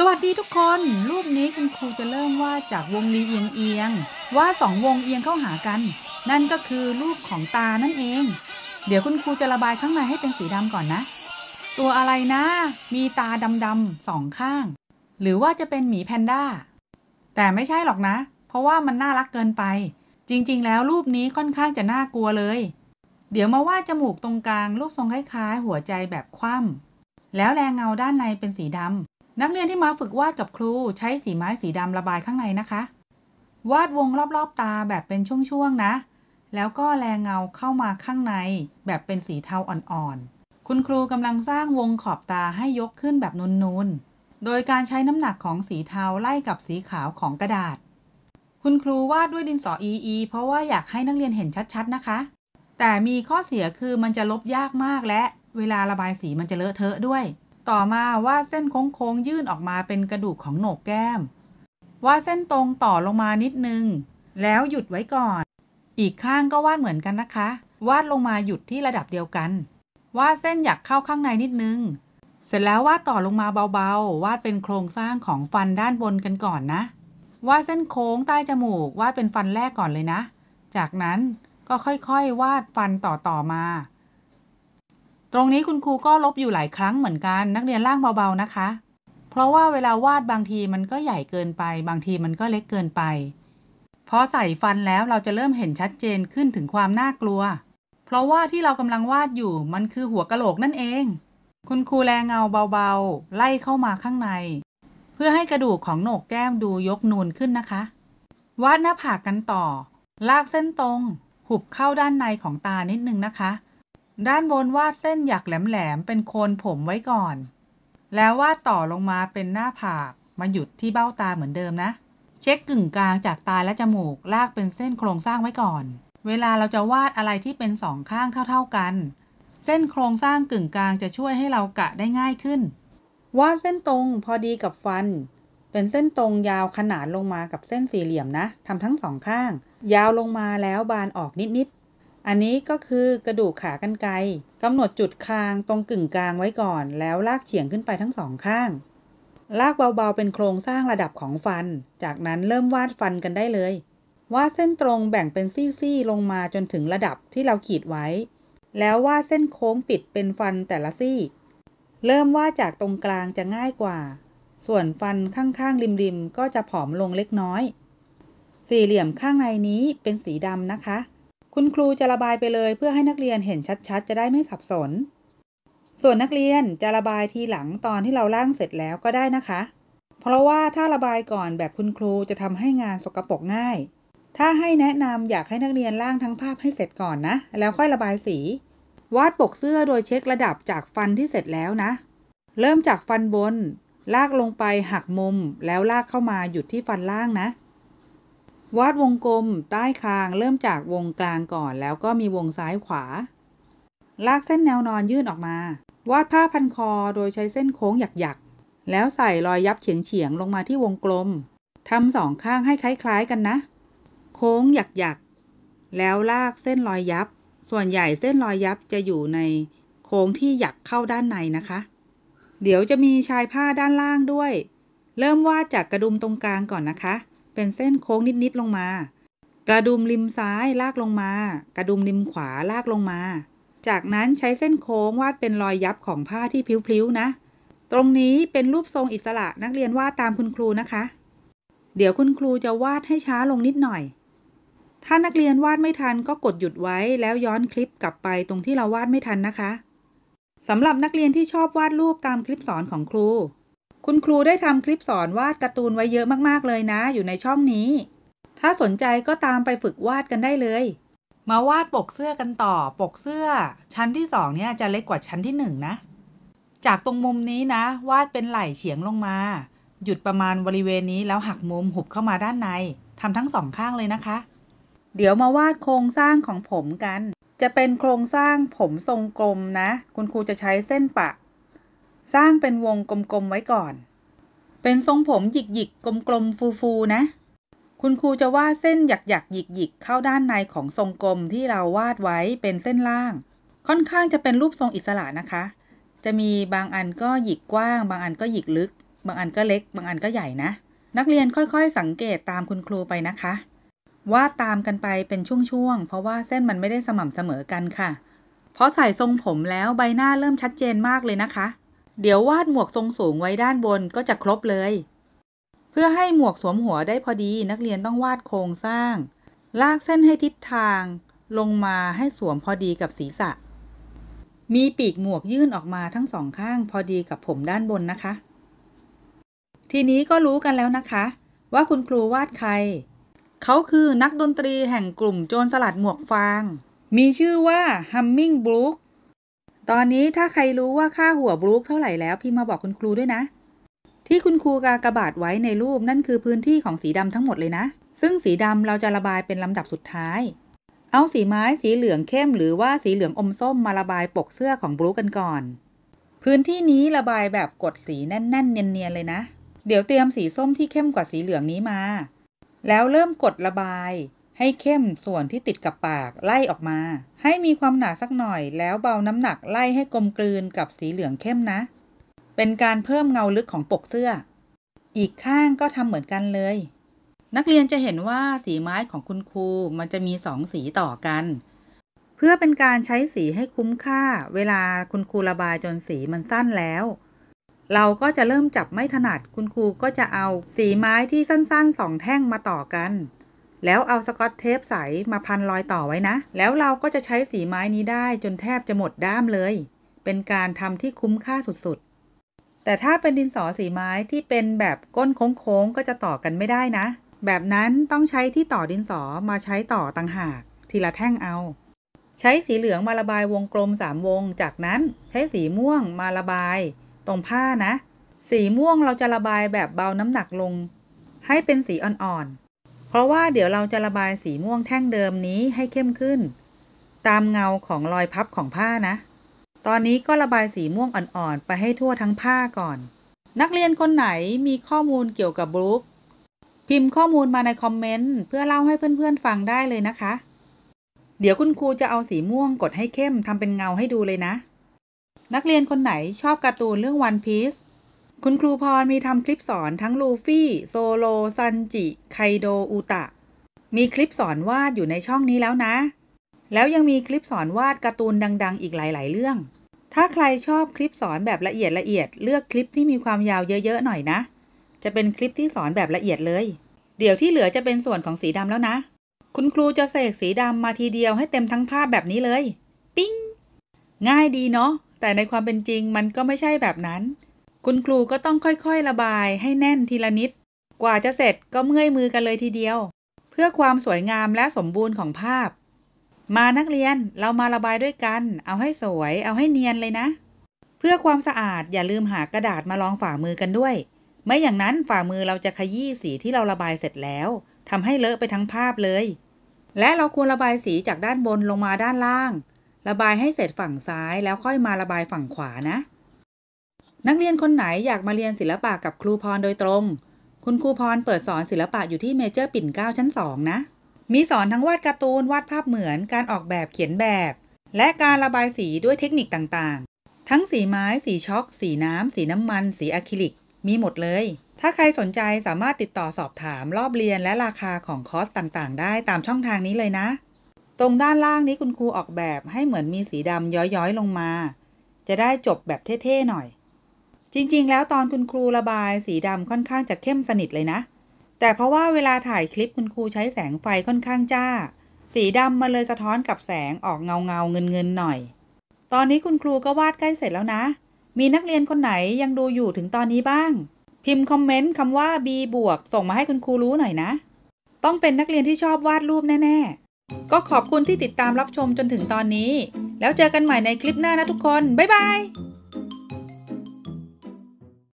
สวัสดีทุกคน รูปนี้คุณครูจะเริ่มวาดจากวงรีเอียงเอียงวาดสองวงเอียงเข้าหากัน นั่นก็คือรูปของตานั่นเอง เดี๋ยวคุณครูจะระบายข้างในให้เป็นสีดำก่อนนะ ตัวอะไรนะ มีตาดำๆสองข้าง หรือว่าจะเป็นหมีแพนด้า แต่ไม่ใช่หรอกนะ เพราะว่ามันน่ารักเกินไป จริงๆ แล้วรูปนี้ค่อนข้างจะน่ากลัวเลย เดี๋ยวมาวาดจมูกตรงกลางรูปทรงคล้ายๆ หัวใจแบบคว่ำแล้วแรงเงาด้านในเป็นสีดำ นักเรียนที่มาฝึกวาดกับครูใช้สีไม้สีดำระบายข้างในนะคะ วาดวงรอบๆตาแบบเป็นช่วงๆนะ แล้วก็แรงเงาเข้ามาข้างใน แบบเป็นสีเทาอ่อนๆ คุณครูกำลังสร้างวงขอบตาให้ยกขึ้นแบบนูนๆ โดยการใช้น้ำหนักของสีเทาไล่กับสีขาวของกระดาษ คุณครูวาดด้วยดินสอ EE เพราะว่าอยากให้นักเรียนเห็นชัดๆนะคะ แต่มีข้อเสียคือมันจะลบยากมากและเวลาระบายสีมันจะเลอะเทอะด้วย ต่อมาวาดเส้นโค้งๆยื่นออกมาเป็นกระดูกของโหนกแก้ม วาดเส้นตรงต่อลงมานิดนึง แล้วหยุดไว้ก่อน อีกข้างก็วาดเหมือนกันนะคะ วาดลงมาหยุดที่ระดับเดียวกัน วาดเส้นอยากเข้าข้างในนิดนึง เสร็จแล้ววาดต่อลงมาเบาๆ วาดเป็นโครงสร้างของฟันด้านบนกันก่อนนะ วาดเส้นโค้งใต้จมูก วาดเป็นฟันแรกก่อนเลยนะ จากนั้นก็ค่อยๆ วาดฟันต่อๆมา ตรงนี้คุณครูก็ลบอยู่หลายครั้งเหมือนกันนักเรียนล่างเบาๆนะคะ เพราะว่าเวลาวาดบางทีมันก็ใหญ่เกินไป บางทีมันก็เล็กเกินไปพอใส่ฟันแล้วเราจะเริ่มเห็นชัดเจนขึ้นถึงความน่ากลัว เพราะว่าที่เรากำลังวาดอยู่มันคือหัวกะโหลกนั่นเอง คุณครูแรงเงาเบาๆ ไล่เข้ามาข้างใน เพื่อให้กระดูกของโหนกแก้มดูยกนูนขึ้นนะคะ วาดหน้าผากกันต่อ ลากเส้นตรง หุบเข้าด้านในของตานิดนึงนะคะ ด้านบนวาดเส้นหยักแหลมๆเป็นโคนผมไว้ก่อน แล้ววาดต่อลงมาเป็นหน้าผากมาหยุดที่เบ้าตาเหมือนเดิมนะ เช็คกึ่งกลางจากตาและจมูกลากเป็นเส้นโครงสร้างไว้ก่อน เวลาเราจะวาดอะไรที่เป็นสองข้างเท่า ๆกัน เส้นโครงสร้างกึ่งกลางจะช่วยให้เรากะได้ง่ายขึ้น วาดเส้นตรงพอดีกับฟัน เป็นเส้นตรงยาวขนานลงมากับเส้นสี่เหลี่ยมนะทำทั้งสองข้าง ยาวลงมาแล้วบานออกนิดๆ อันนี้ก็คือกระดูกขากรรไกรกำหนดจุดคางตรงกึ่งกลางไว้ก่อน แล้วลากเฉียงขึ้นไปทั้งสองข้าง ลากเบาๆเป็นโครงสร้างระดับของฟัน จากนั้นเริ่มวาดฟันกันได้เลยวาดเส้นตรงแบ่งเป็นซี่ๆลงมาจนถึงระดับที่เราขีดไว้ แล้ววาดเส้นโค้งปิดเป็นฟันแต่ละซี่ เริ่มวาดจากตรงกลางจะง่ายกว่า ส่วนฟันข้างๆริมๆก็จะผอมลงเล็กน้อย สี่เหลี่ยมข้างในนี้เป็นสีดำนะคะ คุณครูจะระบายไปเลยเพื่อให้นักเรียนเห็นชัดๆ จะได้ไม่สับสน ส่วนนักเรียนจะระบายทีหลังตอนที่เราล่างเสร็จแล้วก็ได้นะคะ เพราะว่าถ้าระบายก่อนแบบคุณครูจะทำให้งานสกปรกง่าย ถ้าให้แนะนำอยากให้นักเรียนล่างทั้งภาพให้เสร็จก่อนนะ แล้วค่อยระบายสี วาดปกเสื้อโดยเช็คระดับจากฟันที่เสร็จแล้วนะ เริ่มจากฟันบน ลากลงไปหักมุม แล้วลากเข้ามาหยุดที่ฟันล่างนะ วาดวงกลมใต้คางเริ่มจากวงกลางก่อน แล้วก็มีวงซ้ายขวา ลากเส้นแนวนอนยื่นออกมา วาดผ้าพันคอโดยใช้เส้นโค้งหยักๆ แล้วใส่รอยยับเฉียงๆลงมาที่วงกลมทำสองข้างให้คล้ายๆกันนะ โค้งหยักๆ แล้วลากเส้นรอยยับ ส่วนใหญ่เส้นรอยยับจะอยู่ในโค้งที่หยักเข้าด้านในนะคะ เดี๋ยวจะมีชายผ้าด้านล่างด้วย เริ่มวาดจากกระดุมตรงกลางก่อนนะคะ เป็นเส้นโค้งนิดๆลงมา กระดุมริมซ้ายลากลงมา กระดุมริมขวาลากลงมา จากนั้นใช้เส้นโค้งวาดเป็นรอยยับของผ้าที่พลิ้วๆนะ ตรงนี้เป็นรูปทรงอิสระนักเรียนวาดตามคุณครูนะคะ เดี๋ยวคุณครูจะวาดให้ช้าลงนิดหน่อย ถ้านักเรียนวาดไม่ทันก็กดหยุดไว้แล้วย้อนคลิปกลับไปตรงที่เราวาดไม่ทันนะคะสำหรับนักเรียนที่ชอบวาดรูปตามคลิปสอนของครู คุณครูได้ทำคลิปสอนวาดการ์ตูนไว้เยอะมากๆเลยนะ อยู่ในช่องนี้ ถ้าสนใจก็ตามไปฝึกวาดกันได้เลย มาวาดปกเสื้อกันต่อ ปกเสื้อ ชั้นที่สองเนี่ยจะเล็กกว่าชั้นที่หนึ่งนะ จากตรงมุมนี้นะ วาดเป็นไหล่เฉียงลงมา หยุดประมาณบริเวณนี้แล้วหักมุมหุบเข้ามาด้านในทำทั้งสองข้างเลยนะคะ เดี๋ยวมาวาดโครงสร้างของผมกัน จะเป็นโครงสร้างผมทรงกลมนะ คุณครูจะใช้เส้นปะ สร้างเป็นวงกลมๆไว้ก่อน เป็นทรงผมหยิกๆกลมๆฟูๆนะ คุณครูจะวาดเส้นหยักๆหยิกๆเข้าด้านในของทรงกลมที่เราวาดไว้เป็นเส้นล่าง ค่อนข้างจะเป็นรูปทรงอิสระนะคะ จะมีบางอันก็หยิกกว้าง บางอันก็หยิกลึก บางอันก็เล็ก บางอันก็ใหญ่นะ นักเรียนค่อยๆ สังเกตตามคุณครูไปนะคะวาดตามกันไปเป็นช่วงๆ เพราะว่าเส้นมันไม่ได้สม่ำเสมอกันค่ะ เพราะใส่ทรงผมแล้วใบหน้าเริ่มชัดเจนมากเลยนะคะ เดี๋ยววาดหมวกทรงสูงไว้ด้านบนก็จะครบเลย เพื่อให้หมวกสวมหัวได้พอดีนักเรียนต้องวาดโครงสร้าง ลากเส้นให้ทิศทาง ลงมาให้สวมพอดีกับศีรษะ มีปีกหมวกยื่นออกมาทั้งสองข้างพอดีกับผมด้านบนนะคะ ทีนี้ก็รู้กันแล้วนะคะ ว่าคุณครูวาดใคร เขาคือนักดนตรีแห่งกลุ่มโจรสลัดหมวกฟาง มีชื่อว่า Humming Brook ตอนนี้ถ้าใครรู้ว่าค่าหัวบรูคเท่าไหร่แล้วพี่มาบอกคุณครูด้วยนะ ที่คุณครูกากระบาดไว้ในรูปนั่นคือพื้นที่ของสีดำทั้งหมดเลยนะ ซึ่งสีดำเราจะระบายเป็นลำดับสุดท้าย เอาสีไม้สีเหลืองเข้มหรือว่าสีเหลืองอมส้มมาระบายปกเสื้อของบรูคกันก่อน พื้นที่นี้ระบายแบบกดสีแน่นๆ เนียนๆเลยนะ เดี๋ยวเตรียมสีส้มที่เข้มกว่าสีเหลืองนี้มา แล้วเริ่มกดระบาย ให้เข้มส่วนที่ติดกับปากไล่ออกมา ให้มีความหนาสักหน่อยแล้วเบาน้ำหนักไล่ให้กลมกลืนกับสีเหลืองเข้มนะ เป็นการเพิ่มเงาลึกของปกเสื้อ อีกข้างก็ทำเหมือนกันเลย นักเรียนจะเห็นว่าสีไม้ของคุณครูมันจะมีสองสีต่อกัน เพื่อเป็นการใช้สีให้คุ้มค่า เวลาคุณครูระบายจนสีมันสั้นแล้ว เราก็จะเริ่มจับไม่ถนัดคุณครูก็จะเอาสีไม้ที่สั้นๆสองแท่งมาต่อกัน แล้วเอาสกอตเทปใสมาพันรอยต่อไว้นะ แล้วเราก็จะใช้สีไม้นี้ได้จนแทบจะหมดด้ามเลย เป็นการทำที่คุ้มค่าสุดๆ แต่ถ้าเป็นดินสอสีไม้ที่เป็นแบบก้นโค้งๆก็จะต่อกันไม่ได้นะ แบบนั้นต้องใช้ที่ต่อดินสอมาใช้ต่อต่างหาก ทีละแท่งเอา ใช้สีเหลืองมาระบายวงกลมสามวง จากนั้นใช้สีม่วงมาระบาย ตรงผ้านะ สีม่วงเราจะระบายแบบเบาน้ำหนักลง ให้เป็นสีอ่อนๆ เพราะว่าเดี๋ยวเราจะระบายสีม่วงแท่งเดิมนี้ให้เข้มขึ้น ตามเงาของรอยพับของผ้านะ ตอนนี้ก็ระบายสีม่วงอ่อนๆ ไปให้ทั่วทั้งผ้าก่อน นักเรียนคนไหนมีข้อมูลเกี่ยวกับบรู๊คพิมพ์ข้อมูลมาในคอมเมนต์เพื่อเล่าให้เพื่อนๆฟังได้เลยนะคะ เดี๋ยวคุณครูจะเอาสีม่วงกดให้เข้มทำเป็นเงาให้ดูเลยนะ นักเรียนคนไหนชอบการ์ตูนเรื่องวันพีซ คุณครูพรมีทำคลิปสอนทั้งลูฟี่ โซโร ซันจิ ไคโด อุตะ มีคลิปสอนวาดอยู่ในช่องนี้แล้วนะ แล้วยังมีคลิปสอนวาดการ์ตูนดัง ๆ อีกหลาย ๆ เรื่อง ถ้าใครชอบคลิปสอนแบบละเอียดละเอียด เลือกคลิปที่มีความยาวเยอะๆหน่อยนะ จะเป็นคลิปที่สอนแบบละเอียดเลย เดี๋ยวที่เหลือจะเป็นส่วนของสีดำแล้วนะ คุณครูจะเสกสีดำมาทีเดียวให้เต็มทั้งภาพแบบนี้เลย ปิ้ง ง่ายดีเนาะ แต่ในความเป็นจริงมันก็ไม่ใช่แบบนั้น คุณครูก็ต้องค่อยๆระบายให้แน่นทีละนิด กว่าจะเสร็จก็เมื่อยมือกันเลยทีเดียว เพื่อความสวยงามและสมบูรณ์ของภาพ มานักเรียนเรามาระบายด้วยกัน เอาให้สวย เอาให้เนียนเลยนะ เพื่อความสะอาดอย่าลืมหากระดาษมาลองฝ่ามือกันด้วย ไม่อย่างนั้นฝ่ามือเราจะขยี้สีที่เราระบายเสร็จแล้วทำให้เลอะไปทั้งภาพเลย และเราควรระบายสีจากด้านบนลงมาด้านล่าง ระบายให้เสร็จฝั่งซ้ายแล้วค่อยมาระบายฝั่งขวานะ นักเรียนคนไหนอยากมาเรียนศิลปะกับครูพรโดยตรง คุณครูพรเปิดสอนศิลปะอยู่ที่เมเจอร์ปิ่นเก้าชั้นสองนะ มีสอนทั้งวาดการ์ตูน วาดภาพเหมือน การออกแบบเขียนแบบ และการระบายสีด้วยเทคนิคต่างๆ ทั้งสีไม้ สีชอล์ก สีน้ำ สีน้ำมัน สีอะคริลิก มีหมดเลย ถ้าใครสนใจสามารถติดต่อสอบถามรอบเรียนและราคาของคอร์สต่างๆ ได้ตามช่องทางนี้เลยนะ ตรงด้านล่างนี้คุณครูออกแบบให้เหมือนมีสีดำย้อยๆลงมา จะได้จบแบบเท่ๆหน่อย จริงๆ แล้วตอนคุณครูระบายสีดำค่อนข้างจะเข้มสนิทเลยนะ แต่เพราะว่าเวลาถ่ายคลิปคุณครูใช้แสงไฟค่อนข้างจ้า สีดำมันเลยสะท้อนกับแสงออกเงาเงาเงินเงินๆหน่อย ตอนนี้คุณครูก็วาดใกล้เสร็จแล้วนะ มีนักเรียนคนไหนยังดูอยู่ถึงตอนนี้บ้าง พิมพ์คอมเมนต์คำว่า B บวกส่งมาให้คุณครูรู้หน่อยนะ ต้องเป็นนักเรียนที่ชอบวาดรูปแน่ๆ ก็ขอบคุณที่ติดตามรับชมจนถึงตอนนี้ แล้วเจอกันใหม่ในคลิปหน้านะทุกคน บ๊ายบาย